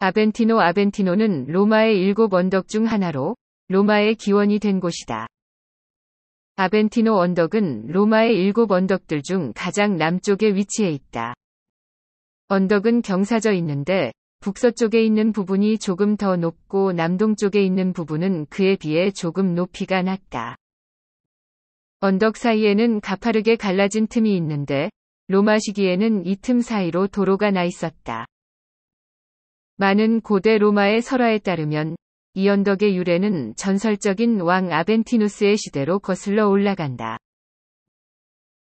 아벤티노 아벤티노는 로마의 일곱 언덕 중 하나로 로마의 기원이 된 곳이다. 아벤티노 언덕은 로마의 일곱 언덕들 중 가장 남쪽에 위치해 있다. 언덕은 경사져 있는데 북서쪽에 있는 부분이 조금 더 높고 남동쪽에 있는 부분은 그에 비해 조금 높이가 낮다. 언덕 사이에는 가파르게 갈라진 틈이 있는데 로마 시기에는 이 틈 사이로 도로가 나 있었다. 많은 고대 로마의 설화에 따르면 이 언덕의 유래는 전설적인 왕 아벤티누스의 시대로 거슬러 올라간다.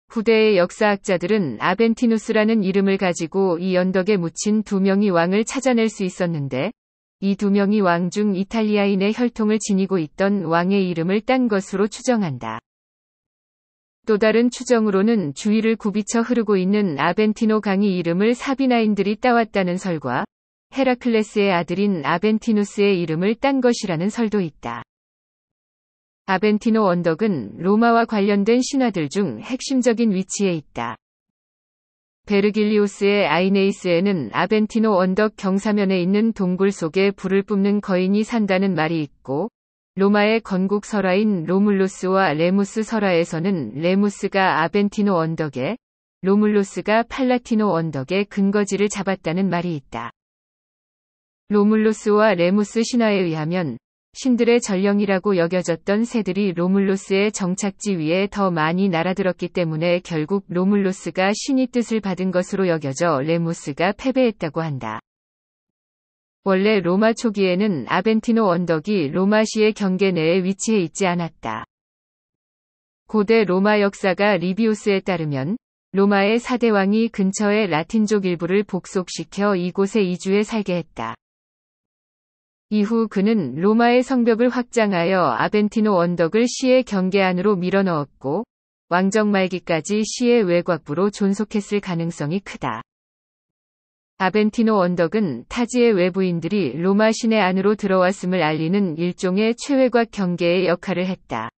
후대의 역사학자들은 아벤티누스라는 이름을 가지고 이 언덕에 묻힌 두 명의 왕을 찾아낼 수 있었는데 이 두 명의 왕 중 이탈리아인의 혈통을 지니고 있던 왕의 이름을 딴 것으로 추정한다. 또 다른 추정으로는 주위를 굽이쳐 흐르고 있는 아벤티노 강의 이름을 사비나인들이 따왔다는 설과 헤라클레스의 아들인 아벤티누스의 이름을 딴 것이라는 설도 있다. 아벤티노 언덕은 로마와 관련된 신화들 중 핵심적인 위치에 있다. 베르길리우스의 아이네이스에는 아벤티노 언덕 경사면에 있는 동굴 속에 불을 뿜는 거인이 산다는 말이 있고, 로마의 건국 설화인 로물루스와 레무스 설화에서는 레무스가 아벤티노 언덕에, 로물루스가 팔라티노 언덕에 근거지를 잡았다는 말이 있다. 로물루스와 레무스 신화에 의하면 신들의 전령이라고 여겨졌던 새들이 로물루스의 정착지 위에 더 많이 날아들었기 때문에 결국 로물루스가 신의 뜻을 받은 것으로 여겨져 레무스가 패배했다고 한다. 원래 로마 초기에는 아벤티노 언덕이 로마시의 경계 내에 위치해 있지 않았다. 고대 로마 역사가 리비우스에 따르면 로마의 사대왕이 근처의 라틴족 일부를 복속시켜 이곳에 이주해 살게 했다. 이후 그는 로마의 성벽을 확장하여 아벤티노 언덕을 시의 경계 안으로 밀어넣었고 왕정 말기까지 시의 외곽부로 존속했을 가능성이 크다. 아벤티노 언덕은 타지의 외부인들이 로마 시내 안으로 들어왔음을 알리는 일종의 최외곽 경계의 역할을 했다.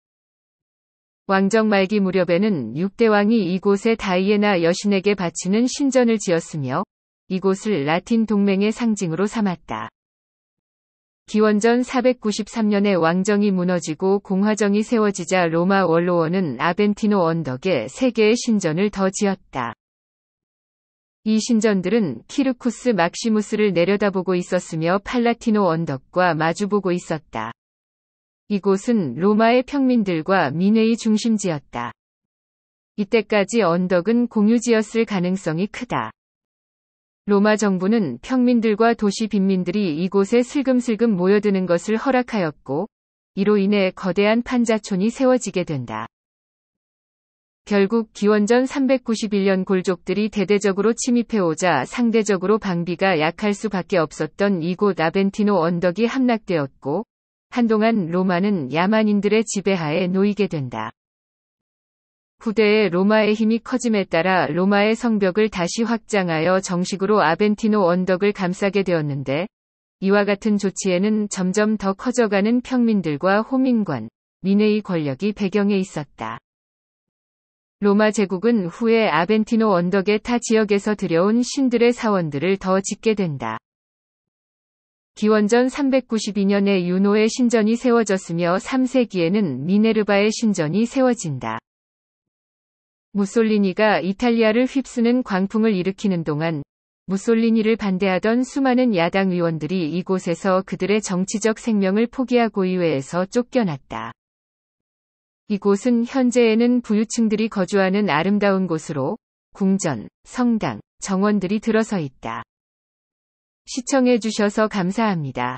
왕정 말기 무렵에는 6대 왕이 이곳에 다이애나 여신에게 바치는 신전을 지었으며 이곳을 라틴 동맹의 상징으로 삼았다. 기원전 493년에 왕정이 무너지고 공화정이 세워지자 로마 원로원은 아벤티노 언덕에 세 개의 신전을 더 지었다. 이 신전들은 키르쿠스 막시무스를 내려다보고 있었으며 팔라티노 언덕과 마주보고 있었다. 이곳은 로마의 평민들과 민회의 중심지였다. 이때까지 언덕은 공유지였을 가능성이 크다. 로마 정부는 평민들과 도시 빈민들이 이곳에 슬금슬금 모여드는 것을 허락하였고, 이로 인해 거대한 판자촌이 세워지게 된다. 결국 기원전 391년 골족들이 대대적으로 침입해오자 상대적으로 방비가 약할 수밖에 없었던 이곳 아벤티노 언덕이 함락되었고, 한동안 로마는 야만인들의 지배하에 놓이게 된다. 후대에 로마의 힘이 커짐에 따라 로마의 성벽을 다시 확장하여 정식으로 아벤티노 언덕을 감싸게 되었는데 이와 같은 조치에는 점점 더 커져가는 평민들과 호민관, 민회의 권력이 배경에 있었다. 로마 제국은 후에 아벤티노 언덕의 타 지역에서 들여온 신들의 사원들을 더 짓게 된다. 기원전 392년에 유노의 신전이 세워졌으며 3세기에는 미네르바의 신전이 세워진다. 무솔리니가 이탈리아를 휩쓰는 광풍을 일으키는 동안 무솔리니를 반대하던 수많은 야당 의원들이 이곳에서 그들의 정치적 생명을 포기하고 이외에서 쫓겨났다. 이곳은 현재에는 부유층들이 거주하는 아름다운 곳으로 궁전, 성당, 정원들이 들어서 있다. 시청해주셔서 감사합니다.